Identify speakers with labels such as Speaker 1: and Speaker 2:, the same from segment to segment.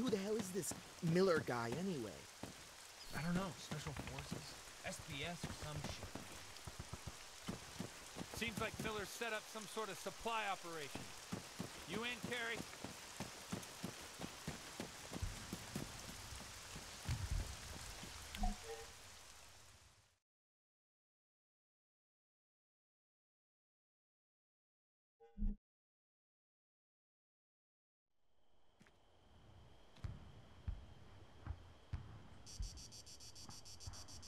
Speaker 1: Who the hell is this Miller guy anyway?
Speaker 2: I don't know. Special forces, SBS or some shit.
Speaker 3: Seems like Miller set up some sort of supply operation. You in, Kerry?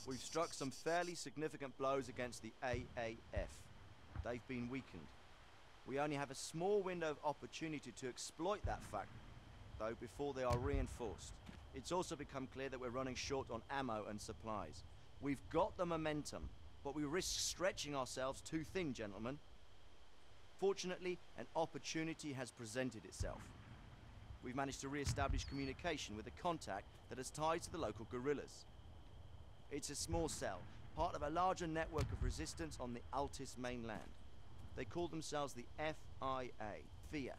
Speaker 4: We've struck some fairly significant blows against the AAF. They've been weakened. We only have a small window of opportunity to exploit that fact, though, before they are reinforced. It's also become clear that we're running short on ammo and supplies. We've got the momentum, but we risk stretching ourselves too thin, gentlemen. Fortunately, an opportunity has presented itself. We've managed to re-establish communication with a contact that has ties to the local guerrillas. It's a small cell, part of a larger network of resistance on the Altis mainland. They call themselves the FIA, FIA.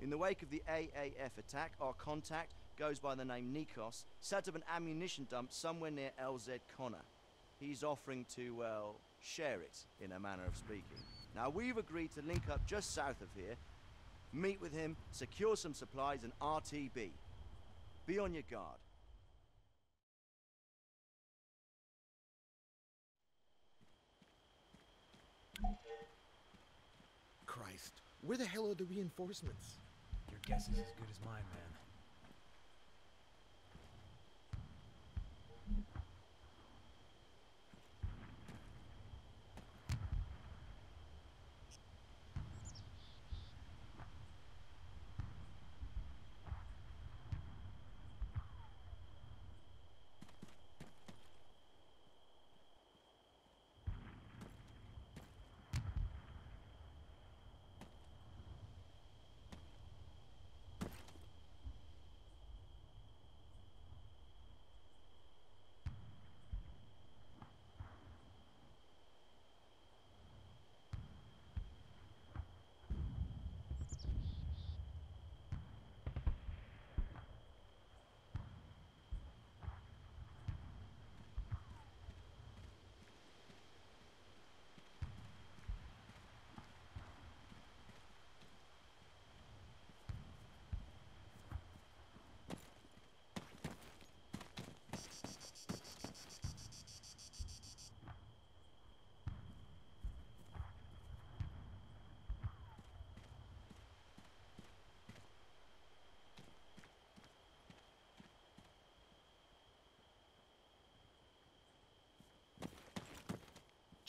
Speaker 4: In the wake of the AAF attack, our contact goes by the name Nikos, set up an ammunition dump somewhere near LZ Connor. He's offering to, well, share it, in a manner of speaking. Now, we've agreed to link up just south of here, meet with him, secure some supplies, and RTB. Be on your guard.
Speaker 1: Where the hell are the reinforcements?
Speaker 2: Your guess is as good as mine, man.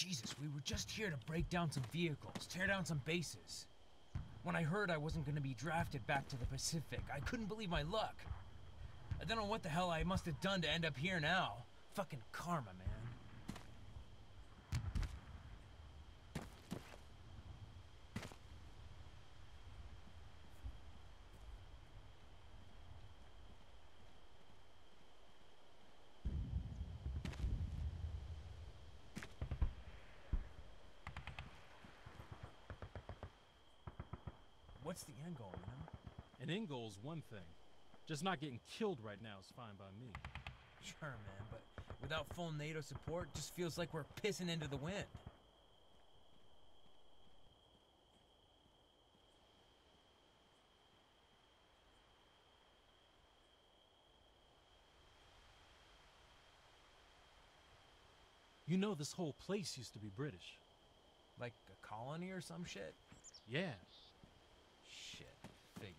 Speaker 2: Jesus, we were just here to break down some vehicles, tear down some bases. When I heard I wasn't gonna be drafted back to the Pacific, I couldn't believe my luck. I don't know what the hell I must have done to end up here now. Fucking karma, man. What's the end goal, you know?
Speaker 5: An end goal's one thing. Just not getting killed right now is fine by me.
Speaker 2: Sure, man, but without full NATO support, just feels like we're pissing into the wind.
Speaker 5: You know this whole place used to be British.
Speaker 2: Like a colony or some shit?
Speaker 5: Yeah.
Speaker 2: Shit, figures.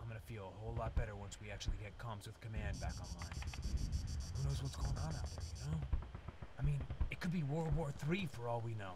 Speaker 2: I'm gonna feel a whole lot better once we actually get comms with command back online. Who knows what's going on out there, you know? I mean, it could be World War III for all we know.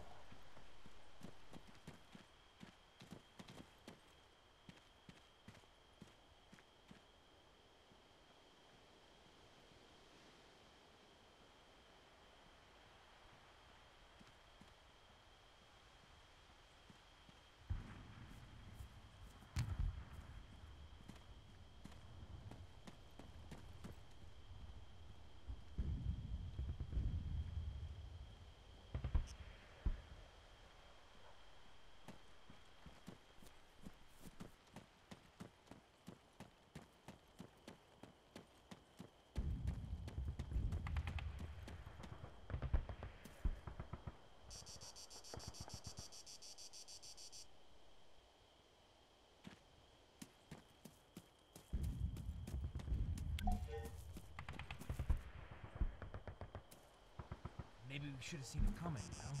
Speaker 2: Maybe we should have seen it coming, you know?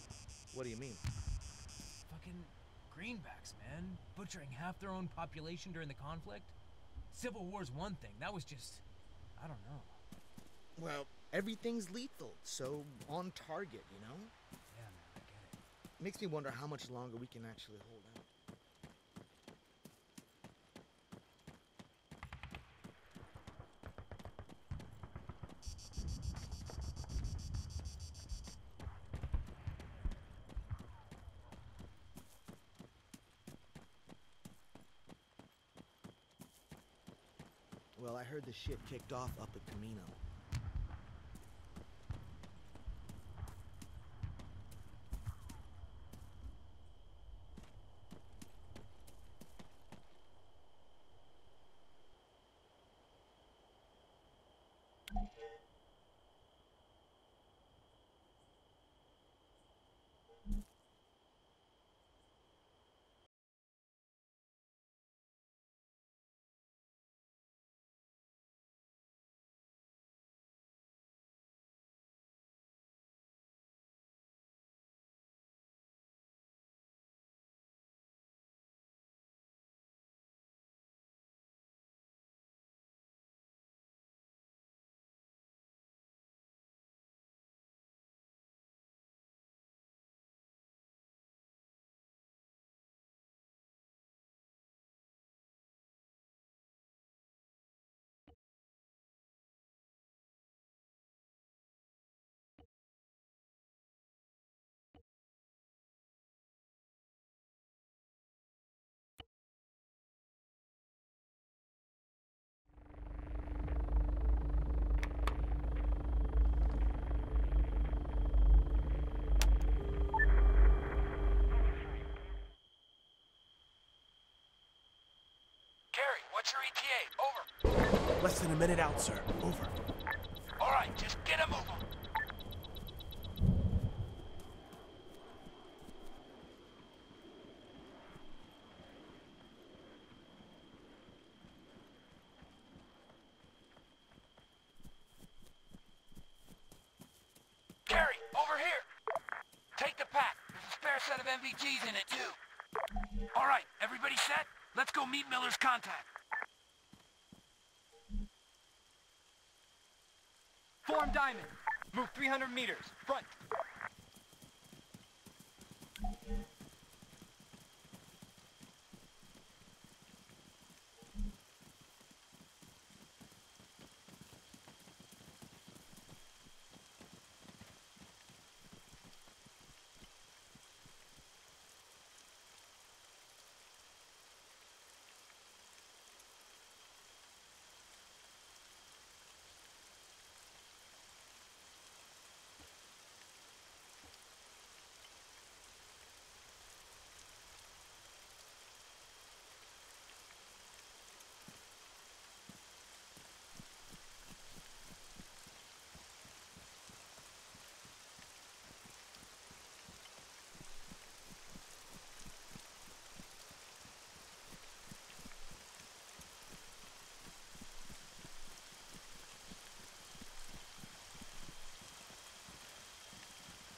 Speaker 1: What do you mean?
Speaker 2: Fucking greenbacks, man. Butchering half their own population during the conflict. Civil War's one thing. That was just. I don't know.
Speaker 1: Well, everything's lethal, so on target, you know?
Speaker 2: Yeah, man, I get it.
Speaker 1: Makes me wonder how much longer we can actually hold out. Well, I heard the ship kicked off up at Kamino.
Speaker 6: Gary, what's your ETA? Over.
Speaker 7: Less than a minute out, sir. Over.
Speaker 6: All right, just get a move on. Gary, over here. Take the pack. There's a spare set of NVGs in it, too. All right, everybody set? Let's go meet Miller's contact.
Speaker 8: Form diamond. Move 300 meters. Front.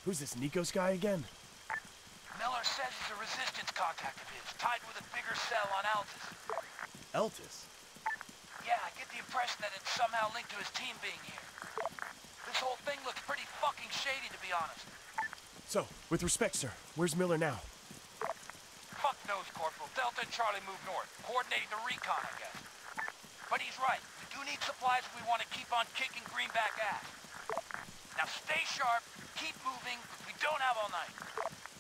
Speaker 7: Who's this Nikos guy again?
Speaker 6: Miller says he's a resistance contact of his, tied with a bigger cell on Altus.
Speaker 7: Eltis.
Speaker 6: Yeah, I get the impression that it's somehow linked to his team being here. This whole thing looks pretty fucking shady, to be honest.
Speaker 7: So, with respect, sir, where's Miller now?
Speaker 6: Fuck knows, Corporal. Delta and Charlie move north, coordinating the recon, I guess. But he's right. We do need supplies if we want to keep on kicking Greenback ass. Now stay sharp, keep moving. We don't have all night.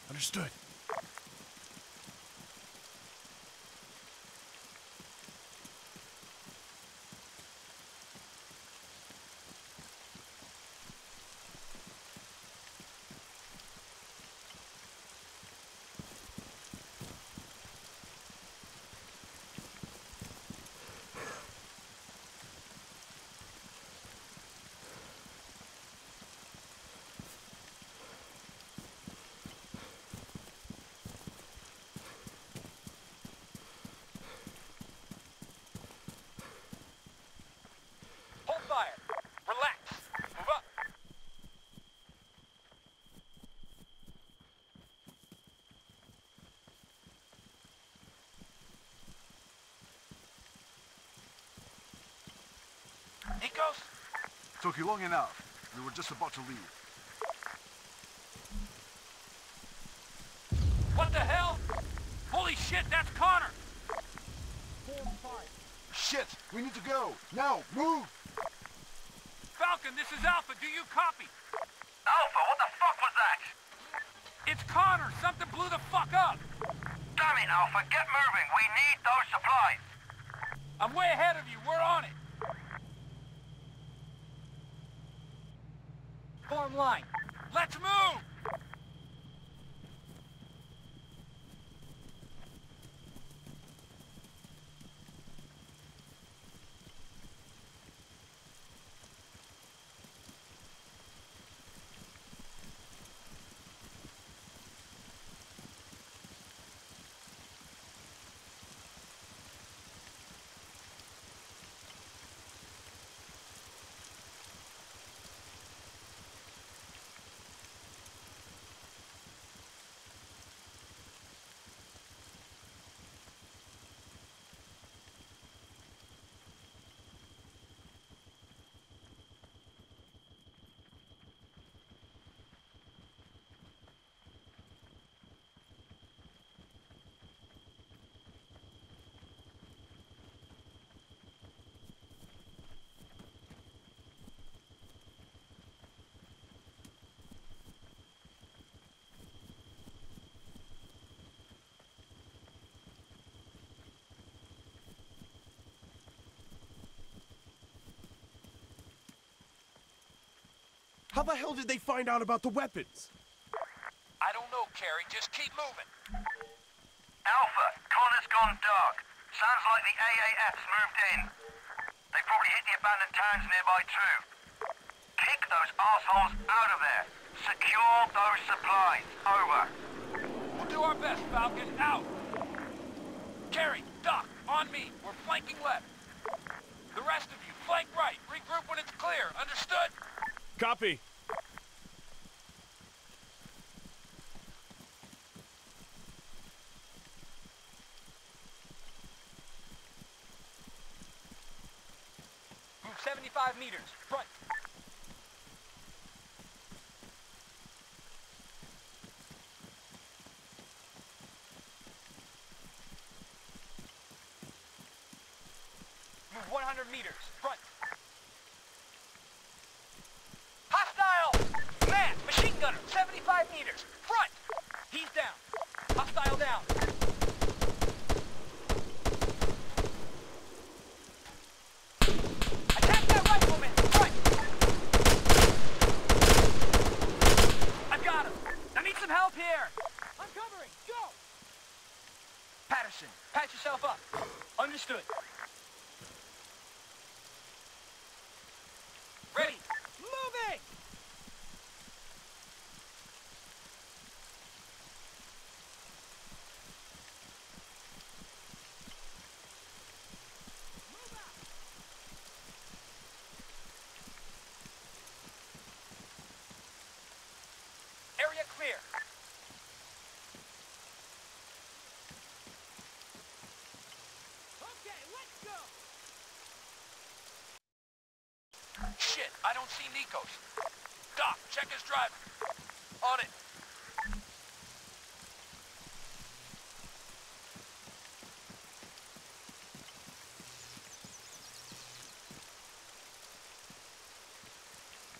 Speaker 7: Understood.
Speaker 6: Nikos?
Speaker 9: Took you long enough. We were just about to leave.
Speaker 6: What the hell? Holy shit, that's Connor!
Speaker 9: Shit! We need to go! Now, move!
Speaker 6: Falcon, this is Alpha. Do you copy?
Speaker 10: Alpha, what the fuck was that?
Speaker 6: It's Connor. Something blew the fuck up.
Speaker 10: Damn it, Alpha, get moving. We need those supplies.
Speaker 6: I'm way ahead of you. We're on it. Line. Let's move!
Speaker 7: How the hell did they find out about the weapons?
Speaker 6: I don't know, Kerry. Just keep moving.
Speaker 10: Alpha, Connor's gone dark. Sounds like the AAF's moved in. They probably hit the abandoned towns nearby too. Kick those assholes out of there. Secure those supplies. Over.
Speaker 6: We'll do our best, Falcon. Out. Kerry, Doc, on me. We're flanking left. The rest of you, flank right. Regroup when it's clear. Understood?
Speaker 7: Copy.
Speaker 8: 75 meters. Front. Move 100 meters. Front. Hostile! Man, machine gunner, 75 meters. Front! He's down. Hostile down. Attack that rifleman! Front! I've got him. I need some help here. I'm covering. Go! Patterson, patch yourself up. Understood. Ready. Moving! Area clear. Okay, let's go.
Speaker 6: Shit, I don't see Nikos. Doc, check his driver. On it.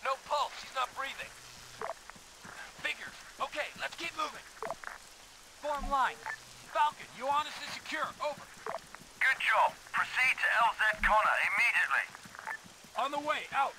Speaker 6: No pulse, he's not breathing. Figures. Okay, let's keep moving. Form line. Falcon, you on us is secure. Over.
Speaker 10: Good job. Proceed to LZ Connor immediately.
Speaker 6: On the way, out.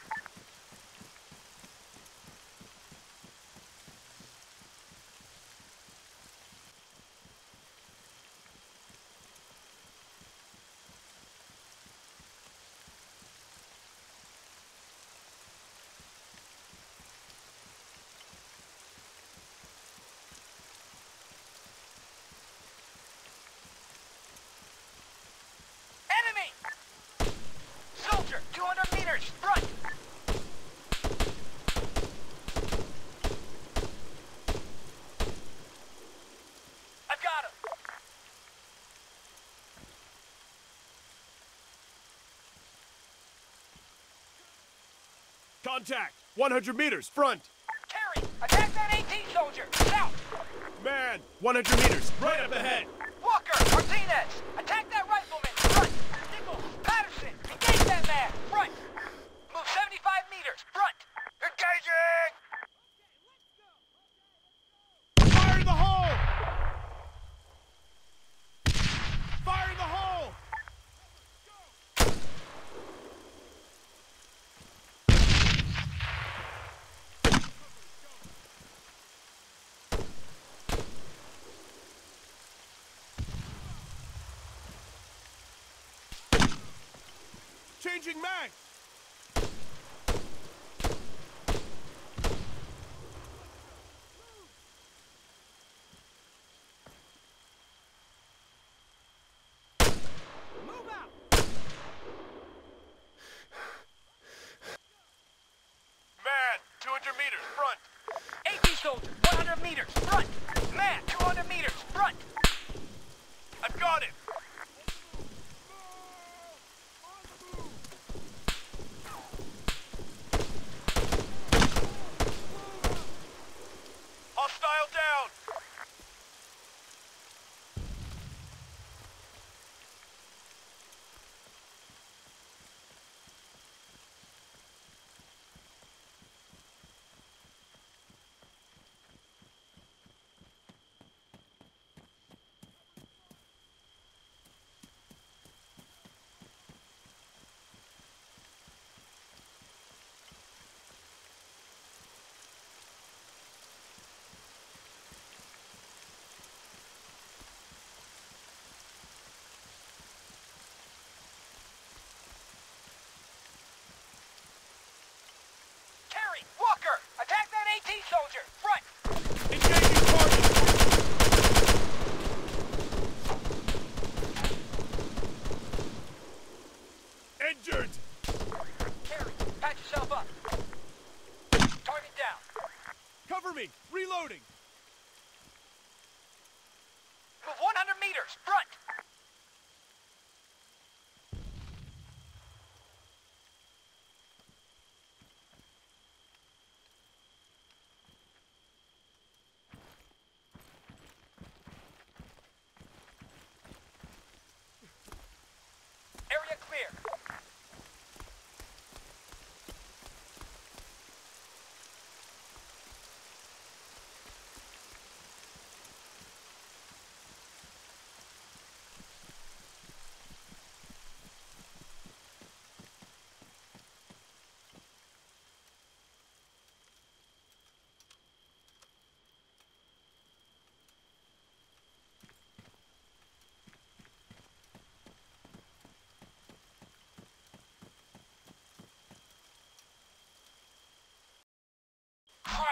Speaker 8: Enemy! Soldier, 200 meters, front!
Speaker 7: Contact! 100 meters, front!
Speaker 8: Terry, attack that AT soldier! South!
Speaker 7: Man! 100 meters, right up ahead!
Speaker 8: Walker, Martinez, attack that rifleman! Front! Nichols, Patterson, engage that man!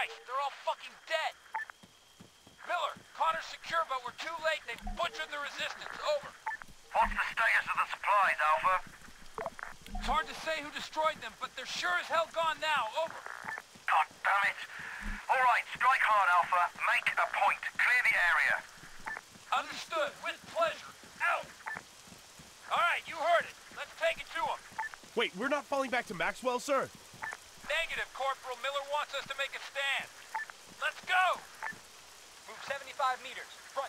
Speaker 8: Christ, they're all fucking dead. Miller, Connor's secure, but we're too late. They've butchered the resistance. Over.
Speaker 10: What's the status of the supplies, Alpha?
Speaker 6: It's hard to say who destroyed them, but they're sure as hell gone now. Over.
Speaker 10: God damn it. All right, strike hard, Alpha. Make a point. Clear the area.
Speaker 6: Understood. With pleasure. Out. All right, you heard it. Let's take it to them.
Speaker 7: Wait, we're not falling back to Maxwell, sir?
Speaker 6: Corporal Miller wants us to make a stand. Let's go!
Speaker 8: Move 75 meters. Front.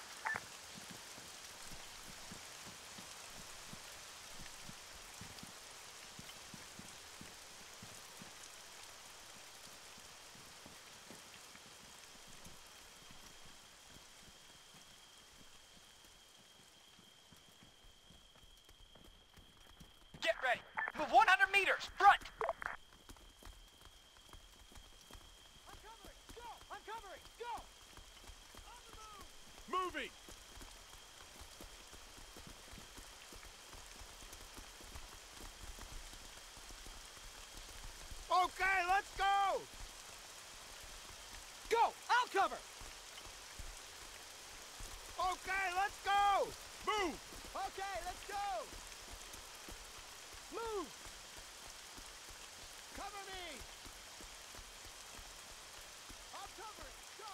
Speaker 8: Okay, let's go! Move! Okay, let's go!
Speaker 1: Move! Cover me! I'm covering. Go!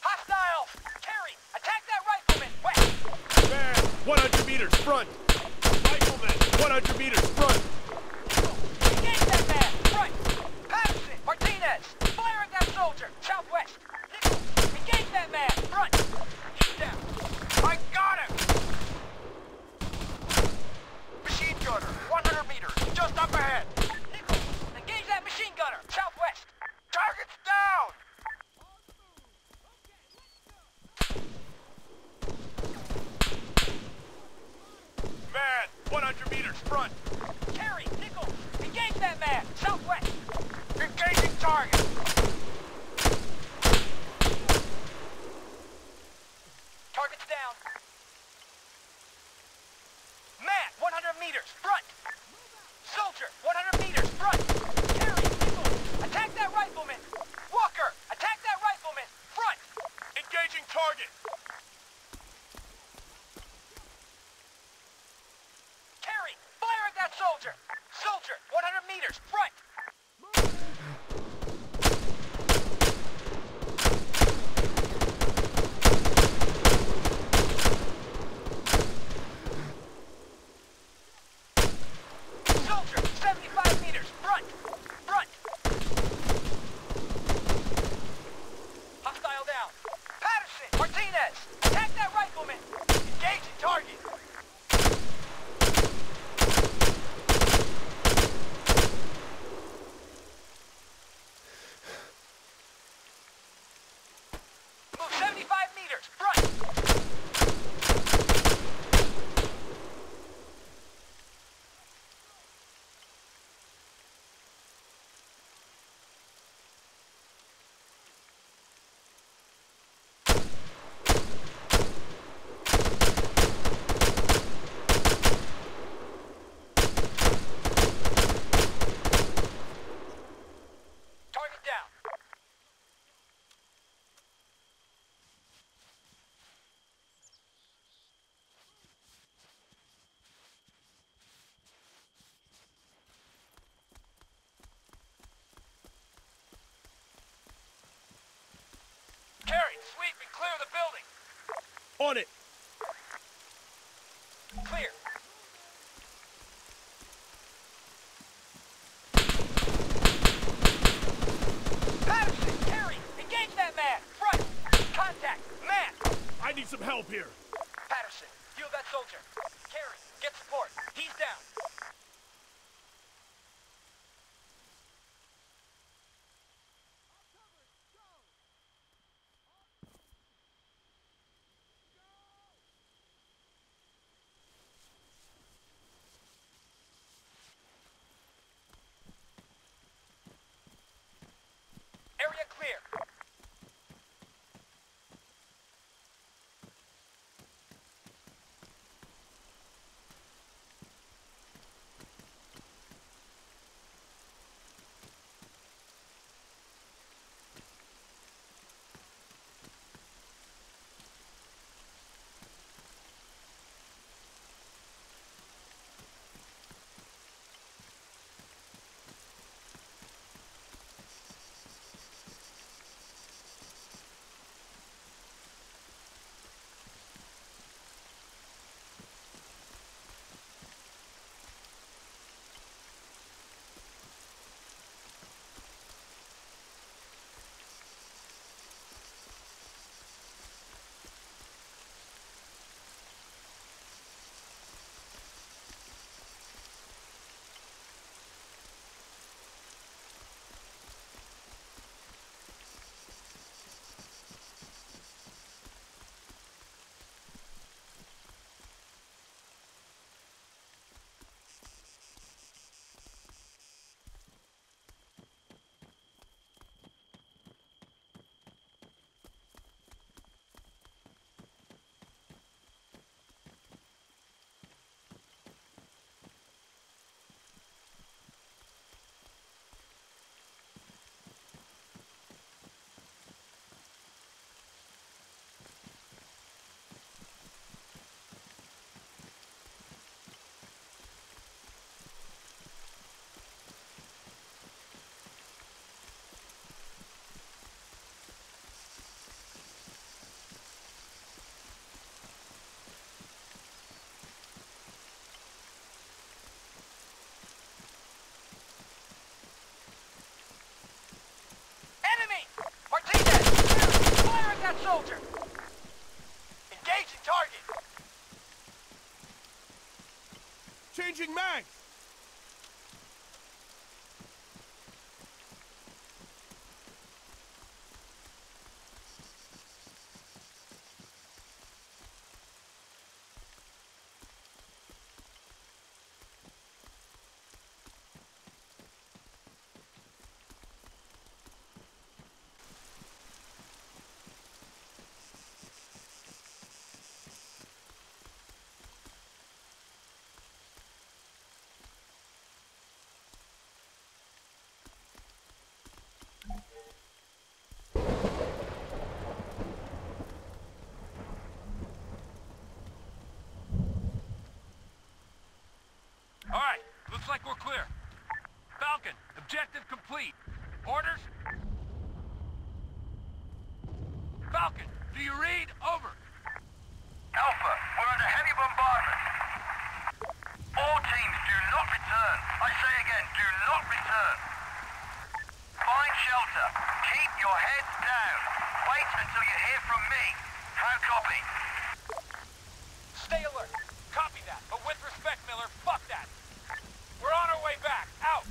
Speaker 1: Hostile. Terry, attack
Speaker 7: that
Speaker 11: rifleman! West! There!
Speaker 1: 100 meters front!
Speaker 11: Rifleman! 100 meters
Speaker 7: front!
Speaker 1: Engage that man! Front! Patterson! Martinez! Fire at that
Speaker 8: soldier! Ch man! Front! Shoot! I
Speaker 7: got him! Machine gunner, 100 meters, just up ahead! Engage that machine gunner, southwest! Target's down! Man, 100 meters front!
Speaker 8: Kerry, Nichols, engage that man, southwest!
Speaker 7: Engaging target! On it.
Speaker 8: Clear. Patterson, Terry, engage that man. Front. Contact. Man.
Speaker 7: I need some help here.
Speaker 8: Patterson, you have that soldier. Terry, get support. He's down. At that soldier! Engaging target!
Speaker 7: Changing mags.
Speaker 6: All right, looks like we're clear. Falcon, objective complete. Orders? Falcon, do you read? Over.
Speaker 10: Alpha, we're under heavy bombardment. All teams do not return. I say again, do not return. Find shelter. Keep your heads down. Wait until you hear from me. How copy?
Speaker 6: Stay alert. Copy that. But with respect, Miller, fuck that. We're on our way back. Out.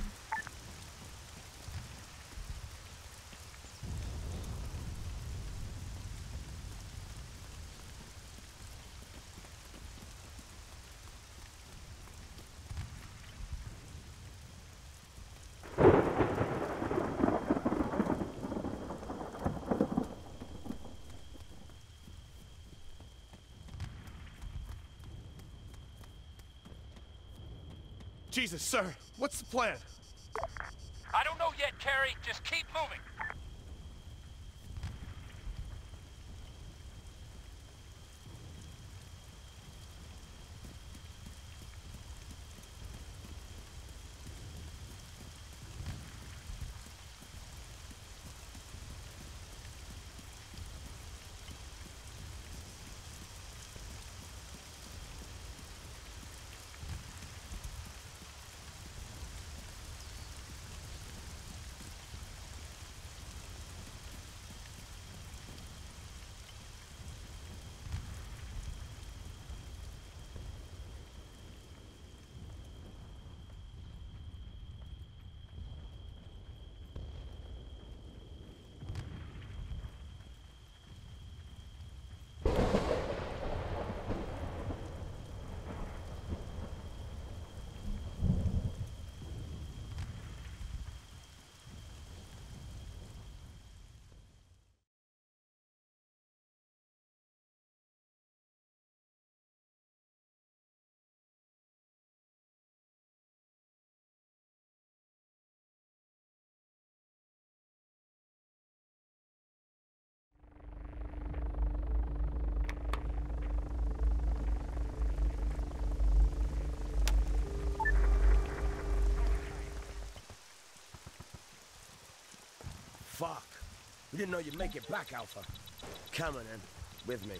Speaker 7: Jesus, sir, what's the plan?
Speaker 6: I don't know yet, Kerry. Just keep moving.
Speaker 12: Fuck. We didn't know you'd make it back, Alpha. Come on, then. With me.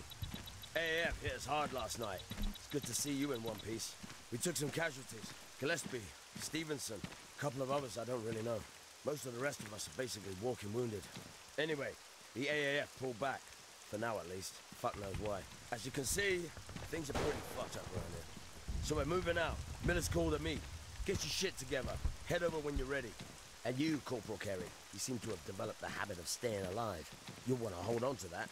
Speaker 12: AAF hit us hard last night. It's good to see you in one piece. We took some casualties. Gillespie, Stevenson, a couple of others I don't really know. Most of the rest of us are basically walking wounded. Anyway, the AAF pulled back. For now, at least. Fuck knows why. As you can see, things are pretty fucked up around here. So we're moving out. Miller's called at me. Get your shit together. Head over when you're ready. And you, Corporal Kerry, you seem to have developed the habit of staying alive. You'll want to hold on to that.